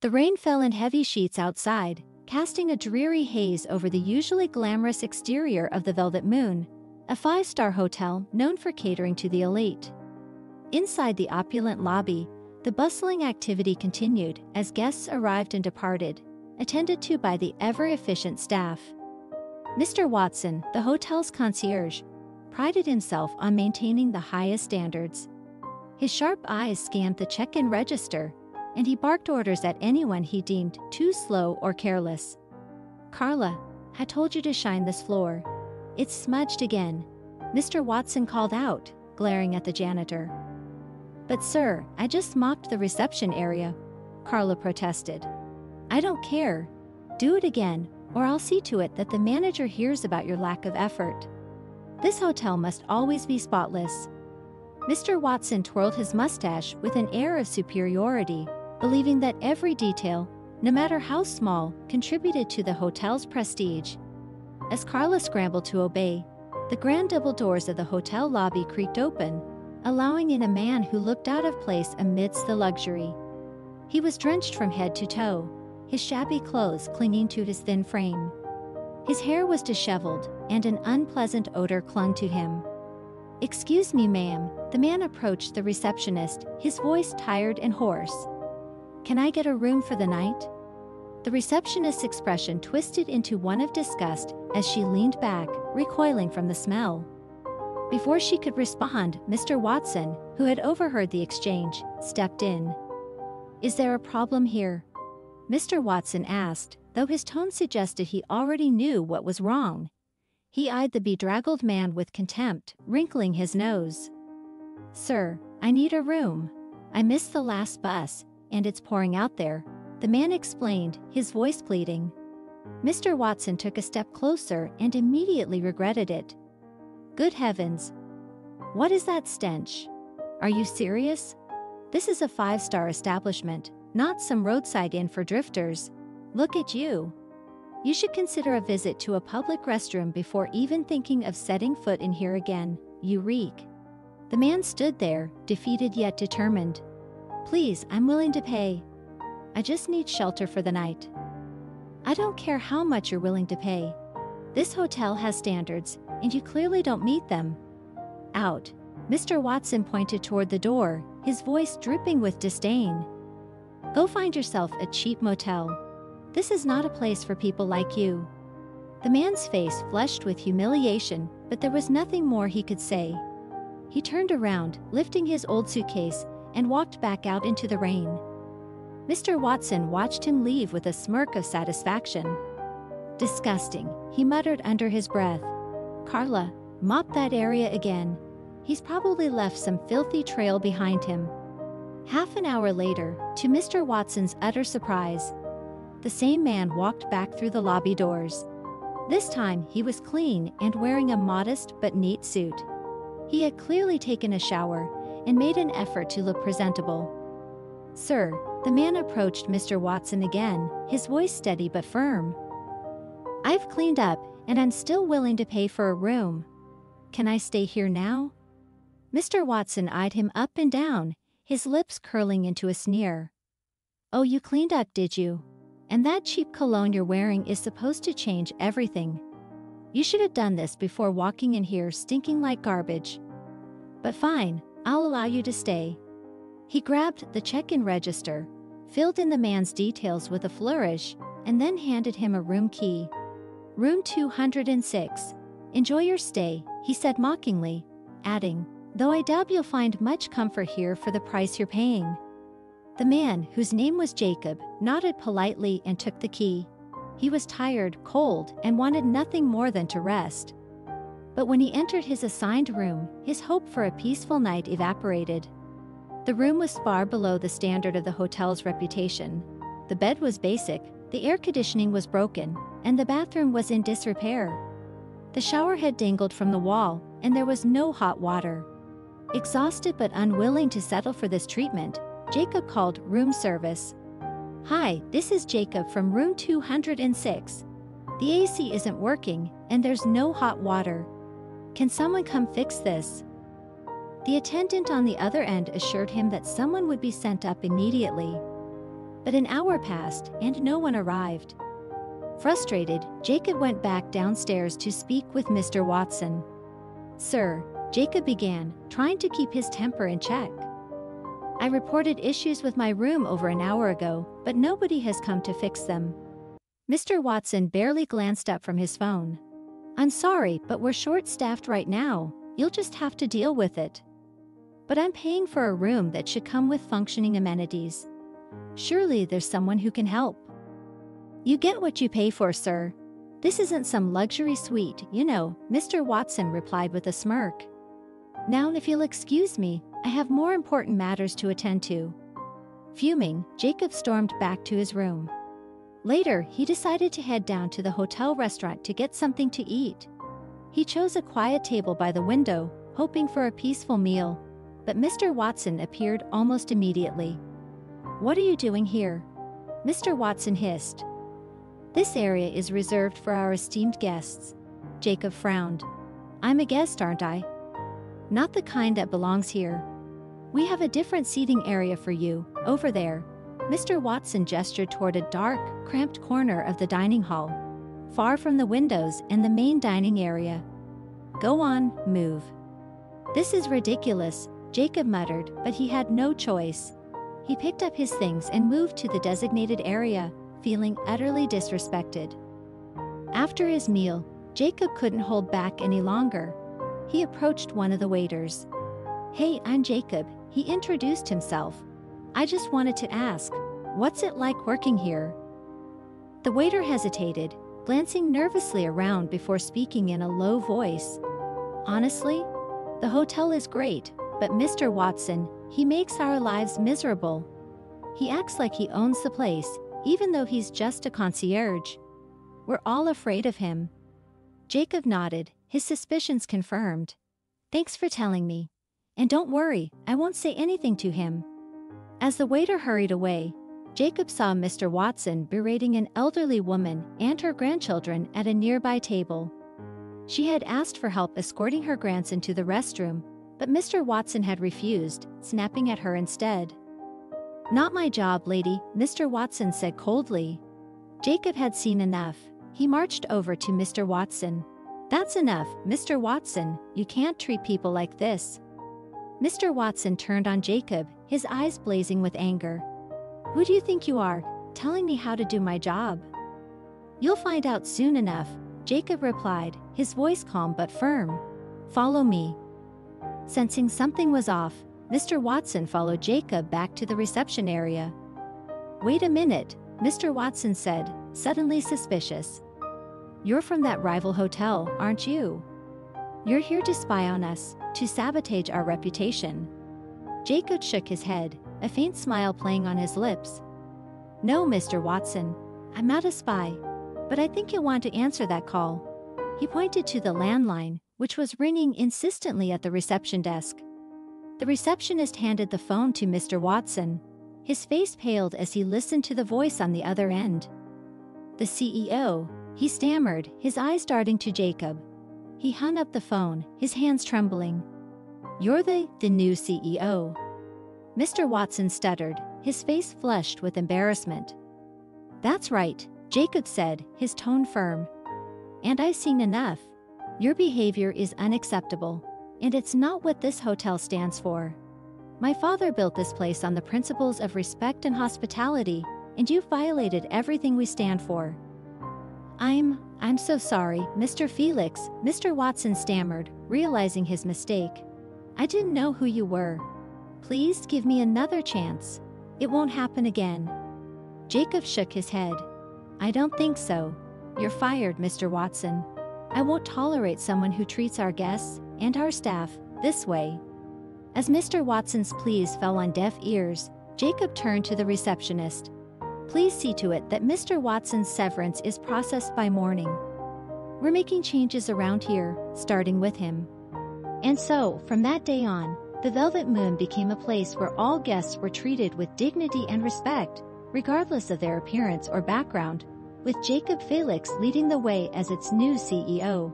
The rain fell in heavy sheets outside, casting a dreary haze over the usually glamorous exterior of the Velvet Moon, a five-star hotel known for catering to the elite. Inside the opulent lobby, the bustling activity continued as guests arrived and departed, attended to by the ever-efficient staff. Mr. Watson, the hotel's concierge, prided himself on maintaining the highest standards. His sharp eyes scanned the check-in register, and he barked orders at anyone he deemed too slow or careless. Carla, I told you to shine this floor. It's smudged again. Mr. Watson called out, glaring at the janitor. But sir, I just mopped the reception area, Carla protested. I don't care. Do it again, or I'll see to it that the manager hears about your lack of effort. This hotel must always be spotless. Mr. Watson twirled his mustache with an air of superiority, believing that every detail, no matter how small, contributed to the hotel's prestige. As Carla scrambled to obey, the grand double doors of the hotel lobby creaked open, allowing in a man who looked out of place amidst the luxury. He was drenched from head to toe, his shabby clothes clinging to his thin frame. His hair was disheveled, and an unpleasant odor clung to him. Excuse me, ma'am, the man approached the receptionist, his voice tired and hoarse. Can I get a room for the night? The receptionist's expression twisted into one of disgust as she leaned back, recoiling from the smell. Before she could respond, Mr. Watson, who had overheard the exchange, stepped in. Is there a problem here? Mr. Watson asked, though his tone suggested he already knew what was wrong. He eyed the bedraggled man with contempt, wrinkling his nose. Sir, I need a room. I missed the last bus, and it's pouring out there, the man explained, his voice pleading. Mr. Watson took a step closer and immediately regretted it. Good heavens! What is that stench? Are you serious? This is a five star establishment, not some roadside inn for drifters. Look at you. You should consider a visit to a public restroom before even thinking of setting foot in here again, you reek. The man stood there, defeated yet determined. Please, I'm willing to pay. I just need shelter for the night. I don't care how much you're willing to pay. This hotel has standards, and you clearly don't meet them. Out. Mr. Watson pointed toward the door, his voice dripping with disdain. Go find yourself a cheap motel. This is not a place for people like you. The man's face flushed with humiliation, but there was nothing more he could say. He turned around, lifting his old suitcase, and walked back out into the rain. Mr. Watson watched him leave with a smirk of satisfaction. Disgusting, he muttered under his breath. Carla, mop that area again. He's probably left some filthy trail behind him. Half an hour later, to Mr. Watson's utter surprise, the same man walked back through the lobby doors. This time, he was clean and wearing a modest but neat suit. He had clearly taken a shower and made an effort to look presentable. Sir, the man approached Mr. Watson again, his voice steady but firm. I've cleaned up, and I'm still willing to pay for a room. Can I stay here now? Mr. Watson eyed him up and down, his lips curling into a sneer. Oh, you cleaned up, did you? And that cheap cologne you're wearing is supposed to change everything. You should have done this before walking in here stinking like garbage. But fine, I'll allow you to stay. He grabbed the check-in register, filled in the man's details with a flourish, and then handed him a room key. Room 206. Enjoy your stay, he said mockingly, adding, though I doubt you'll find much comfort here for the price you're paying. The man, whose name was Jacob, nodded politely and took the key. He was tired, cold, and wanted nothing more than to rest. But when he entered his assigned room, his hope for a peaceful night evaporated. The room was far below the standard of the hotel's reputation. The bed was basic, the air conditioning was broken, and the bathroom was in disrepair. The shower head dangled from the wall, and there was no hot water. Exhausted but unwilling to settle for this treatment, Jacob called room service. Hi, this is Jacob from room 206. The AC isn't working, and there's no hot water. Can someone come fix this? The attendant on the other end assured him that someone would be sent up immediately. But an hour passed and no one arrived. Frustrated, Jacob went back downstairs to speak with Mr. Watson. Sir, Jacob began, trying to keep his temper in check. I reported issues with my room over an hour ago, but nobody has come to fix them. Mr. Watson barely glanced up from his phone. I'm sorry, but we're short-staffed right now. You'll just have to deal with it. But I'm paying for a room that should come with functioning amenities. Surely there's someone who can help. You get what you pay for, sir. This isn't some luxury suite, you know, Mr. Watson replied with a smirk. Now, if you'll excuse me, I have more important matters to attend to. Fuming, Jacob stormed back to his room. Later, he decided to head down to the hotel restaurant to get something to eat. He chose a quiet table by the window, hoping for a peaceful meal, but Mr. Watson appeared almost immediately. What are you doing here? Mr. Watson hissed. This area is reserved for our esteemed guests. Jacob frowned. I'm a guest, aren't I? Not the kind that belongs here. We have a different seating area for you, over there. Mr. Watson gestured toward a dark, cramped corner of the dining hall, far from the windows and the main dining area. Go on, move. This is ridiculous, Jacob muttered, but he had no choice. He picked up his things and moved to the designated area, feeling utterly disrespected. After his meal, Jacob couldn't hold back any longer. He approached one of the waiters. Hey, I'm Jacob, he introduced himself. I just wanted to ask, what's it like working here? The waiter hesitated, glancing nervously around before speaking in a low voice. Honestly, the hotel is great, but Mr. Watson, he makes our lives miserable. He acts like he owns the place, even though he's just a concierge. We're all afraid of him. Jacob nodded, his suspicions confirmed. Thanks for telling me. And don't worry, I won't say anything to him. As the waiter hurried away, Jacob saw Mr. Watson berating an elderly woman and her grandchildren at a nearby table. She had asked for help escorting her grandson to the restroom, but Mr. Watson had refused, snapping at her instead. Not my job, lady, Mr. Watson said coldly. Jacob had seen enough. He marched over to Mr. Watson. That's enough, Mr. Watson, you can't treat people like this. Mr. Watson turned on Jacob, his eyes blazing with anger. Who do you think you are, telling me how to do my job? You'll find out soon enough, Jacob replied, his voice calm but firm. Follow me. Sensing something was off, Mr. Watson followed Jacob back to the reception area. Wait a minute, Mr. Watson said, suddenly suspicious. You're from that rival hotel, aren't you? You're here to spy on us, to sabotage our reputation. Jacob shook his head, a faint smile playing on his lips. No, Mr. Watson, I'm not a spy, but I think you'll want to answer that call. He pointed to the landline, which was ringing insistently at the reception desk. The receptionist handed the phone to Mr. Watson. His face paled as he listened to the voice on the other end. The CEO, he stammered, his eyes darting to Jacob. He hung up the phone, his hands trembling. You're the, the new CEO. Mr. Watson stuttered, his face flushed with embarrassment. That's right, Jacob said, his tone firm. And I've seen enough. Your behavior is unacceptable, and it's not what this hotel stands for. My father built this place on the principles of respect and hospitality, and you've violated everything we stand for. I'm, I'm so sorry, Mr. Felix, Mr. Watson stammered, realizing his mistake. I didn't know who you were. Please give me another chance. It won't happen again. Jacob shook his head. I don't think so. You're fired, Mr. Watson. I won't tolerate someone who treats our guests and our staff this way. As Mr. Watson's pleas fell on deaf ears, Jacob turned to the receptionist. Please see to it that Mr. Watson's severance is processed by morning. We're making changes around here, starting with him. And so, from that day on, the Velvet Moon became a place where all guests were treated with dignity and respect, regardless of their appearance or background, with Jacob Felix leading the way as its new CEO.